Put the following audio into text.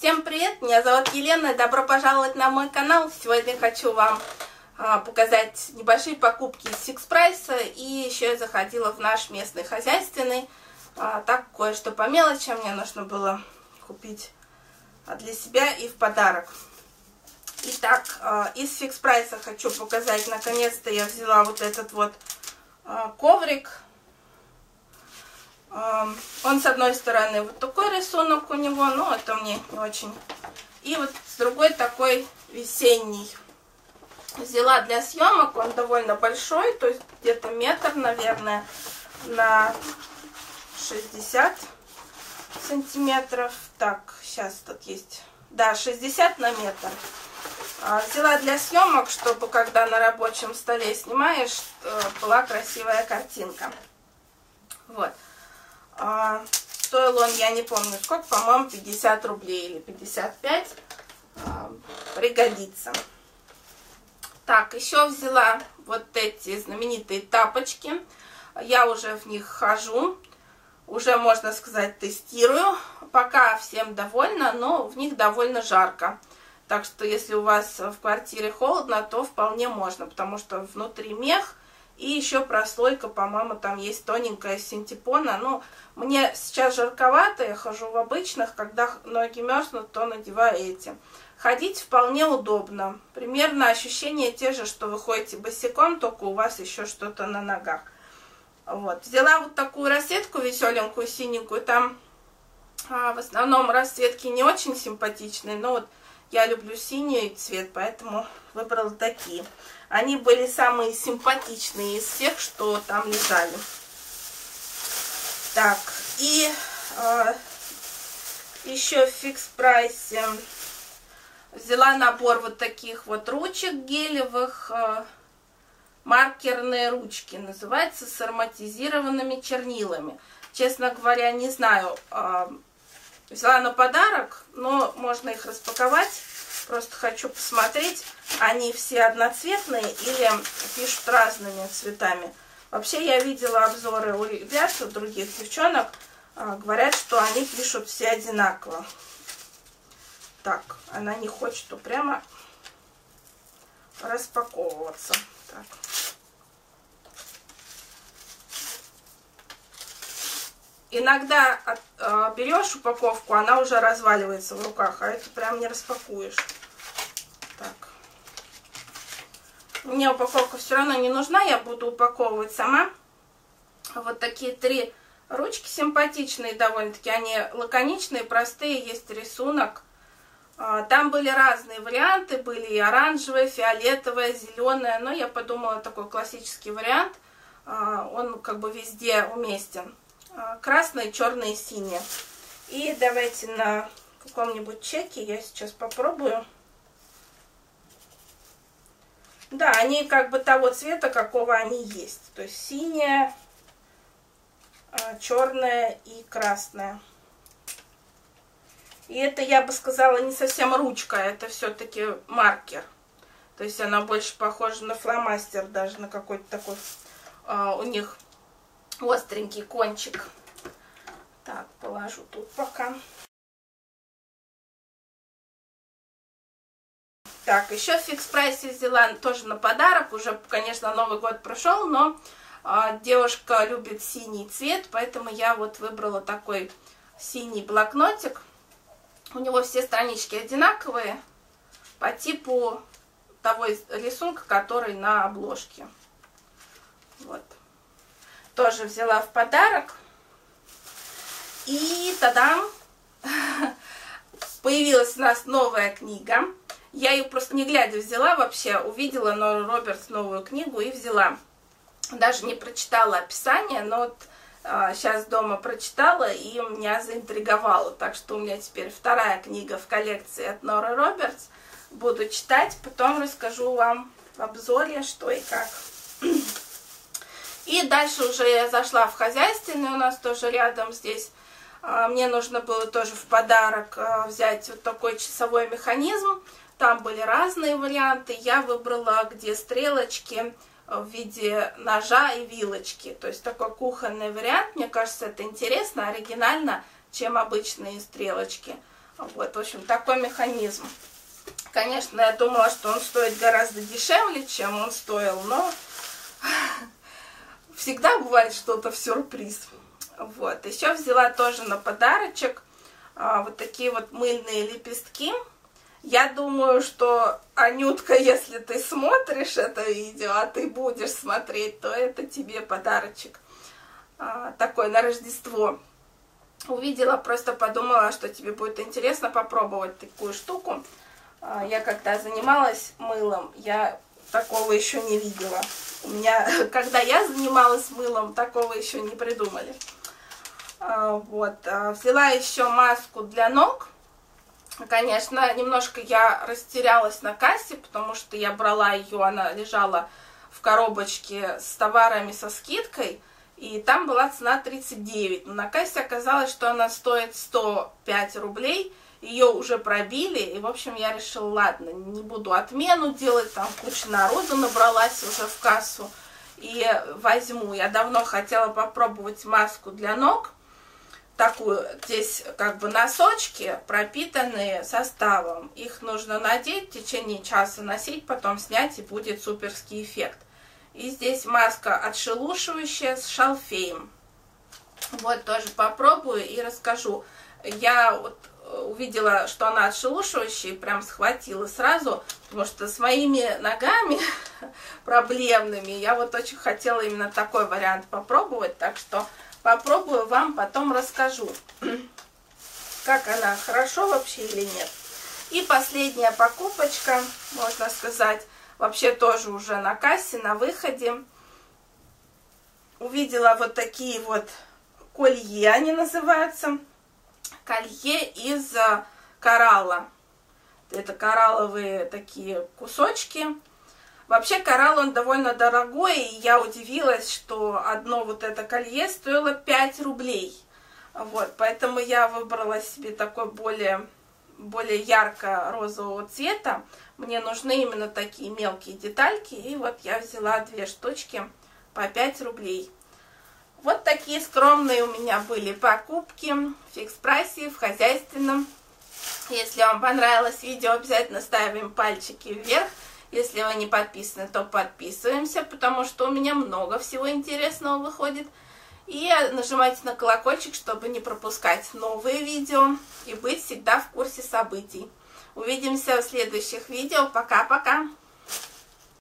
Всем привет, меня зовут Елена, добро пожаловать на мой канал. Сегодня хочу вам а, показать небольшие покупки из Six Price. И еще я заходила в наш местный хозяйственный. А, так, кое-что по мелочи мне нужно было купить а, для себя и в подарок. Итак, из Fix Price хочу показать, наконец-то я взяла вот этот вот коврик он с одной стороны вот такой рисунок у него, но это мне не очень. И вот с другой такой весенний. Взяла для съемок, он довольно большой, то есть где-то метр, наверное, на 60 сантиметров. Так, сейчас тут есть, да, 60 на метр. А, взяла для съемок, чтобы когда на рабочем столе снимаешь, э, была красивая картинка. Вот. А, стоил он, я не помню сколько, по-моему, 50 рублей или 55. А, пригодится. Так, еще взяла вот эти знаменитые тапочки. Я уже в них хожу. Уже, можно сказать, тестирую. Пока всем довольна, но в них довольно жарко. Так что, если у вас в квартире холодно, то вполне можно, потому что внутри мех, и еще прослойка, по-моему, там есть тоненькая синтепона. Ну, мне сейчас жарковато, я хожу в обычных. Когда ноги мерзнут, то надеваю эти. Ходить вполне удобно. Примерно ощущения те же, что вы ходите босиком, только у вас еще что-то на ногах. Вот. Взяла вот такую расцветку веселенькую, синенькую. Там а, в основном расцветки не очень симпатичные, но вот я люблю синий цвет, поэтому выбрала такие. Они были самые симпатичные из всех, что там лежали. Так, и э, еще в фикс прайсе взяла набор вот таких вот ручек гелевых, э, маркерные ручки, называется с ароматизированными чернилами. Честно говоря, не знаю, э, Взяла на подарок, но можно их распаковать. Просто хочу посмотреть, они все одноцветные или пишут разными цветами. Вообще я видела обзоры у ребят, у других девчонок, а, говорят, что они пишут все одинаково. Так, она не хочет упрямо распаковываться. Так. Иногда э, берешь упаковку, она уже разваливается в руках, а это прям не распакуешь. Так. Мне упаковка все равно не нужна, я буду упаковывать сама. Вот такие три ручки симпатичные довольно-таки, они лаконичные, простые, есть рисунок. А, там были разные варианты, были и оранжевая, фиолетовая, зеленая, но я подумала, такой классический вариант, а, он как бы везде уместен. А, красное, черное и синее. И давайте на каком-нибудь чеке я сейчас попробую. Да, они как бы того цвета, какого они есть. То есть синяя, а, черная и красная. И это, я бы сказала, не совсем ручка, это все-таки маркер. То есть она больше похожа на фломастер, даже на какой-то такой а, у них остренький кончик. Так, положу тут пока. Так, еще в фикс прайсе взяла тоже на подарок. Уже, конечно, Новый год прошел, но э, девушка любит синий цвет, поэтому я вот выбрала такой синий блокнотик. У него все странички одинаковые по типу того рисунка, который на обложке. Вот тоже взяла в подарок. И тогда появилась у нас новая книга. Я ее просто не глядя взяла вообще, увидела Нору Робертс новую книгу и взяла. Даже не прочитала описание, но вот а, сейчас дома прочитала и меня заинтриговало. Так что у меня теперь вторая книга в коллекции от Норы Робертс. Буду читать, потом расскажу вам в обзоре, что и как. И дальше уже я зашла в хозяйственный, у нас тоже рядом здесь. А, мне нужно было тоже в подарок а, взять вот такой часовой механизм. Там были разные варианты. Я выбрала, где стрелочки в виде ножа и вилочки. То есть такой кухонный вариант. Мне кажется, это интересно, оригинально, чем обычные стрелочки. Вот, в общем, такой механизм. Конечно, я думала, что он стоит гораздо дешевле, чем он стоил, но всегда бывает что-то в сюрприз. Вот, еще взяла тоже на подарочек а, вот такие вот мыльные лепестки. Я думаю, что, Анютка, если ты смотришь это видео, а ты будешь смотреть, то это тебе подарочек а, такой на Рождество. Увидела, просто подумала, что тебе будет интересно попробовать такую штуку. А, я когда занималась мылом, я такого еще не видела. У меня, когда я занималась мылом, такого еще не придумали. А, вот. А, взяла еще маску для ног. Конечно, немножко я растерялась на кассе, потому что я брала ее, она лежала в коробочке с товарами со скидкой, и там была цена 39. Но на кассе оказалось, что она стоит 105 рублей, ее уже пробили, и, в общем, я решила, ладно, не буду отмену делать, там куча народу набралась уже в кассу, и возьму. Я давно хотела попробовать маску для ног, такую, здесь как бы носочки, пропитанные составом. Их нужно надеть, в течение часа носить, потом снять, и будет суперский эффект. И здесь маска отшелушивающая с шалфеем. Вот тоже попробую и расскажу. Я вот увидела, что она отшелушивающая, прям схватила сразу, потому что с моими ногами проблемными я вот очень хотела именно такой вариант попробовать, так что попробую, вам потом расскажу, как она, хорошо вообще или нет. И последняя покупочка, можно сказать, вообще тоже уже на кассе, на выходе. Увидела вот такие вот колье, они называются колье из э, коралла. Это коралловые такие кусочки. Вообще коралл он довольно дорогой, и я удивилась, что одно вот это колье стоило 5 рублей. Вот, поэтому я выбрала себе такой более, более ярко-розового цвета. Мне нужны именно такие мелкие детальки, и вот я взяла две штучки по 5 рублей. Вот такие скромные у меня были покупки в фикс-прайсе, в хозяйственном. Если вам понравилось видео, обязательно ставим пальчики вверх. Если вы не подписаны, то подписываемся, потому что у меня много всего интересного выходит. И нажимайте на колокольчик, чтобы не пропускать новые видео и быть всегда в курсе событий. Увидимся в следующих видео. Пока-пока!